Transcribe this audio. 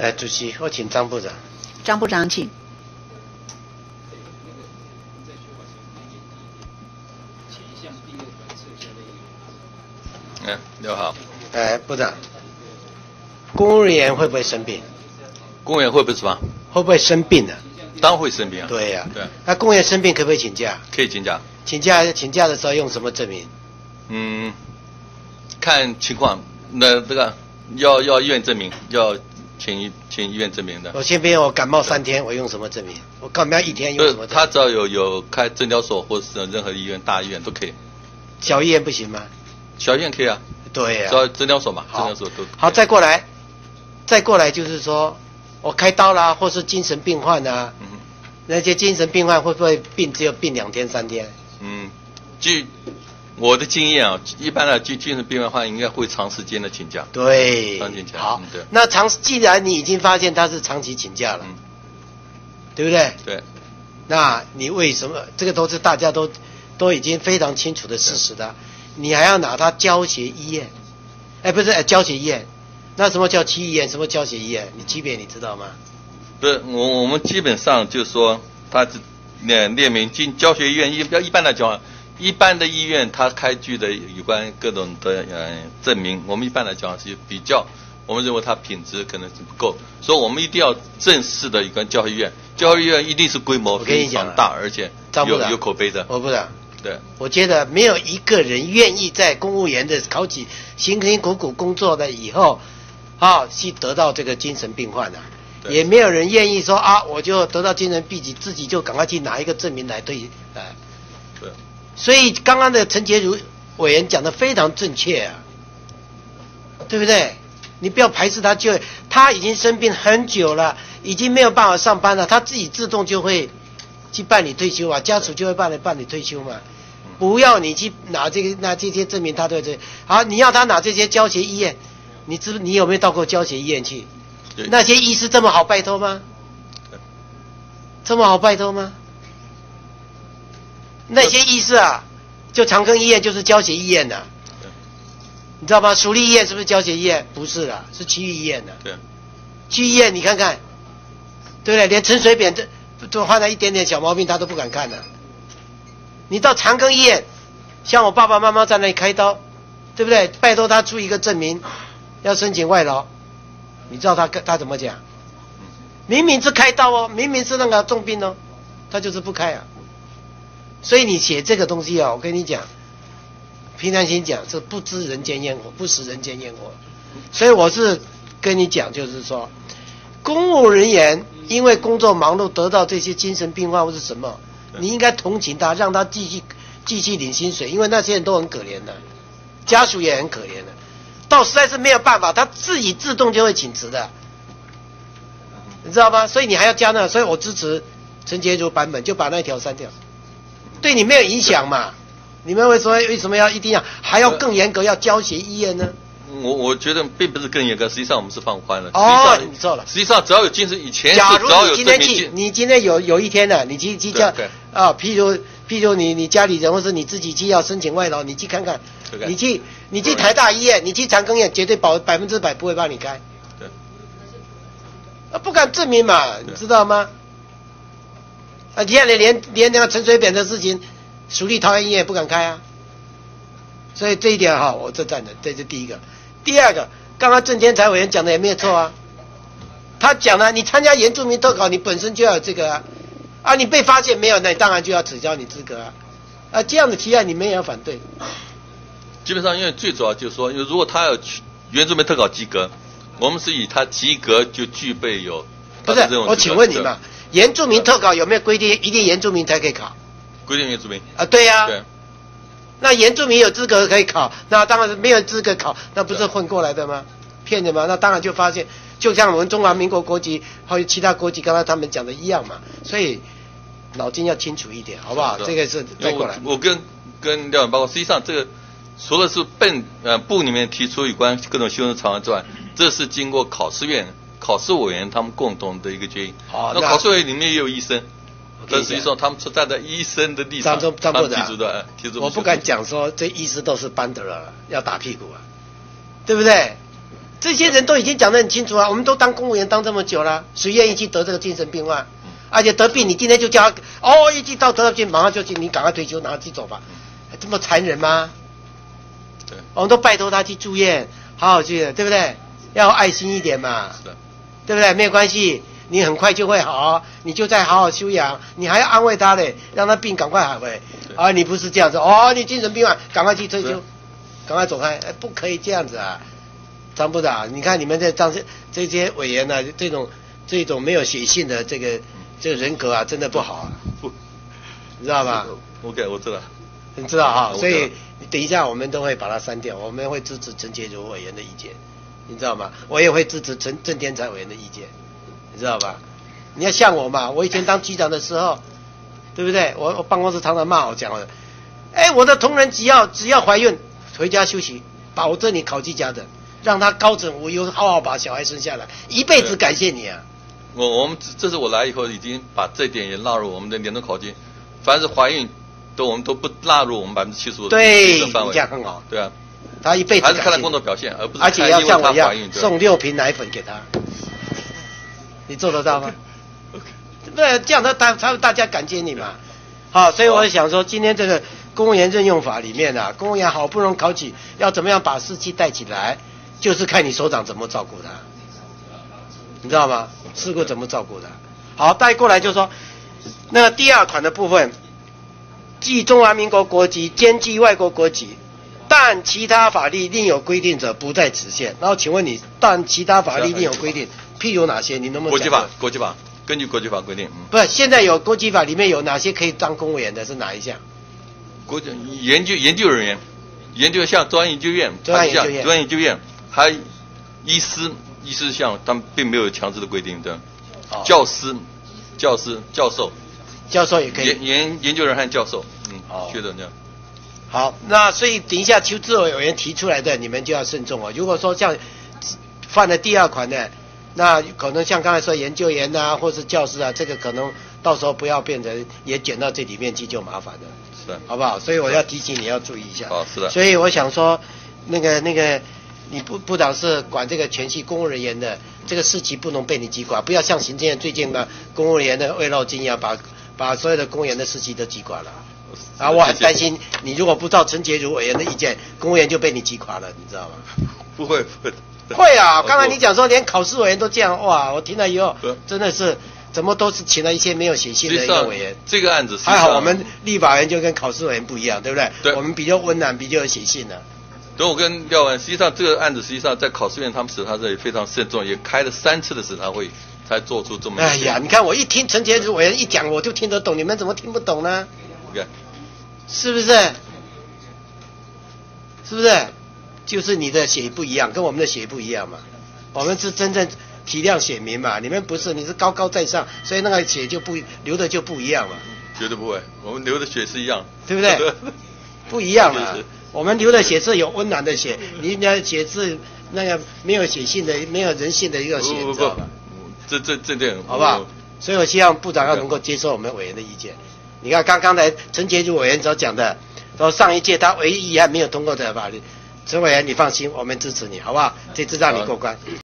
呃，主席，我请张部长。张部长，请。嗯，六号。哎，部长，公务人员会不会生病？公务员会不会什么？会不会生病呢？当然会生病啊。对呀、对，那公务员生病可不可以请假？可以请假。请假请假的时候用什么证明？嗯，看情况，那这个要要医院证明，要请医请医院证明的。我先别我感冒三天，我用什么证明？我感冒一天用什么证明？他只要有有开诊疗所或者是任何医院大医院都可以，小医院不行吗？小医院可以啊，对啊、只要诊疗所嘛，诊好疗所都好，再过来，再过来就是说，我开刀啦，或是精神病患啊，嗯那些精神病患会不会病只有病两天三天？嗯，据我的经验啊，一般的精精神病的话应该会长时间的请假。对长期请，假好嗯对，那长既然你已经发现他是长期请假了，嗯，对不对？对，那你为什么这个都是大家都都已经非常清楚的事实的，你还要拿他教学医院？哎，不是，哎，教学医院，那什么叫区医院？什么教学医院？你区别你知道吗？不是我我们基本上就是说，他是列列明进教学医院一一般来讲，一般的医院他开具的有关各种的呃证明，我们一般来讲是比较，我们认为它品质可能是不够，所以我们一定要正式的有关教育医院，教育医院一定是规模非常大，而且有有口碑的，我不长，对。我觉得没有一个人愿意在公务员的考起辛辛苦苦工作的以后，啊，去得到这个精神病患的、对也没有人愿意说啊，我就得到精神病疾，自己就赶快去拿一个证明来对来。对，所以刚刚的陈洁如委员讲的非常正确啊，对不对？你不要排斥他就，他已经生病很久了，已经没有办法上班了，他自己自动就会去办理退休啊，家属就会办理办理退休嘛。不要你去拿这个拿这些证明他对这好，你要他拿这些教学医院，你知不你有没有到过教学医院去？那些医师这么好拜托吗？这么好拜托吗？那些医师啊，就长庚医院就是教学医院的、对你知道吗？蜀立医院是不是教学医院？不是啦，是区域医院的。对，区医院你看看，对不对？连陈水扁这都患了一点点小毛病，他都不敢看的。你到长庚医院，像我爸爸妈妈在那里开刀，对不对？拜托他出一个证明，要申请外劳，你知道他他怎么讲？明明是开刀哦，明明是那个重病哦，他就是不开啊。所以你写这个东西啊，我跟你讲，平常心讲，是不知人间烟火，不食人间烟火。所以我是跟你讲，就是说，公务人员因为工作忙碌得到这些精神病患或是什么，你应该同情他，让他继续继续领薪水，因为那些人都很可怜的，家属也很可怜的，到实在是没有办法，他自己自动就会请辞的，你知道吗？所以你还要加那，所以我支持陈洁如版本，就把那条删掉，对你没有影响嘛。你们为什么为什么要一定要还要更严格要教学医院呢？我我觉得并不是更严格，实际上我们是放宽了。哦你错了。实际上只要有精神，以前假如有你今天去，你今天有有一天呢、你去去叫啊，譬如譬如你你家里人或是你自己去要申请外劳，你去看看。你去你去台大医院，你去长庚医院，绝对保百分之百不会帮你开，对。啊，不敢证明嘛，你知道吗？啊，你看连连连那个陈水扁的事情，蜀立桃园医院也不敢开啊，所以这一点哈，我这赞成，这是第一个。第二个，刚刚郑天才委员讲的也没有错啊，他讲了，你参加原住民特考，你本身就要有这个啊，啊，你被发现没有，那你当然就要取消你资格啊，啊，这样的提案你们也要反对，基本上因为最主要就是说，因为如果他要去原住民特考及格，我们是以他及格就具备有不是？我请问你嘛，原住民特考有没有规定一定原住民才可以考规定原住民，啊？对呀、对那原住民有资格可以考，那当然是没有资格考，那不是混过来的吗？骗人吗？那当然就发现，就像我们中华民国国籍还有其他国籍，刚才他们讲的一样嘛。所以脑筋要清楚一点，好不好？这个是再过来。我我跟跟廖远报告，实际上这个除了是本呃部里面提出有关各种修正草案之外，这是经过考试院考试委员他们共同的一个决议。那好那考试委员里面也有医生，但实际上他们是站在医生的立场，张中张他们部长提出的呃提出我不敢讲说这医师都是班德了，要打屁股啊，对不对？这些人都已经讲得很清楚啊，我们都当公务员当这么久了，谁愿意去得这个精神病啊？而且得病，你今天就叫他哦，一进到得了病，马上就去，你赶快退休，拿去走吧，这么残忍吗？对，我们都拜托他去住院，好好去，对不对？要爱心一点嘛，是的，对不对？没有关系，你很快就会好，你就再好好休养，你还要安慰他嘞，让他病赶快好回。对啊，你不是这样子哦，你精神病啊，赶快去退休，赶快走开，哎，不可以这样子啊，张部长，你看你们这张这这些委员呢、这种这种没有写信的这个这个人格啊，真的不好啊，不你知道吧？，OK，我知道。你知道哈，所以等一下我们都会把它删掉，我们会支持陈洁如委员的意见，你知道吗？我也会支持陈郑天才委员的意见，你知道吧？你要像我嘛，我以前当局长的时候，对不对？我我办公室常常骂我讲的，哎，我的同仁只要只要怀孕回家休息，保证你考绩家的，让他高枕无忧，好好把小孩生下来，一辈子感谢你啊！我我们这这是我来以后已经把这点也纳入我们的年终考绩，凡是怀孕都我们都不纳入我们百分之七十五的范围。对这样很好对啊，他一辈子还是看他工作表现，而不是而且要像我一样送六瓶奶粉给他，你做得到吗？对，这样他他他会大家感激你嘛。好，所以我想说，今天这个公务员任用法里面啊，公务员好不容易考取，要怎么样把士气带起来，就是看你首长怎么照顾他，你知道吗？事故怎么照顾他？好，带过来就说，那个第二款的部分，继中华民国国籍兼继外国国籍，但其他法律另有规定者不在此限。然后请问你，但其他法律另有规定，譬如哪些？你能不能国际法，国际法，根据国际法规定，嗯，不是，现在有国际法里面有哪些可以当公务员的？是哪一项？国际研究研究人员，研究像中央研究院，中央研究院它像中央研究院，还医师，医师像他们并没有强制的规定的，哦教师，教师，教授，教授也可以研。研研究人和教授，嗯哦，学者这样。好，那所以等一下求治委员提出来的，你们就要慎重哦。如果说像犯了第二款的，那可能像刚才说研究员啊，或是教师啊，这个可能到时候不要变成也卷到这里面去就麻烦了。是的，好不好？所以我要提醒你要注意一下。哦是的所以我想说，那个那个，你部部长是管这个全系公务人员的，这个事情不能被你击垮，不要像行政院最近的公务人员的慰劳金一样，把把所有的公务员的事情都击垮了。啊，我很担心，你如果不照陈洁如委员的意见，公务员就被你击垮了，你知道吗？不 会不会。会啊，刚才你讲说连考试委员都这样，哇，我听了以后真的是怎么都是请了一些没有写信的委员。这个案子还好我们立法员就跟考试委员不一样，对不对？对我们比较温暖，比较有写信的。等我跟廖文，实际上这个案子实际上在考试院他们审查这里非常慎重，也开了三次的审查会才做出这么哎呀，你看我一听陈杰如委员一讲，我就听得懂，你们怎么听不懂呢？是不是？是不是？就是你的血不一样，跟我们的血不一样嘛。我们是真正体谅选民嘛，你们不是，你是高高在上，所以那个血就不流的就不一样嘛，绝对不会，我们流的血是一样，对不对？不一样嘛。我们流的血是有温暖的血，你那血是那个没有血性的、没有人性的一个血，不不不知道吧？，这这这点好不好？所以我希望部长要能够接受我们委员的意见。你看刚刚才陈杰如委员所讲的，说上一届他唯一遗憾没有通过的法律，陈委员你放心，我们支持你，好不好？这次让你过关。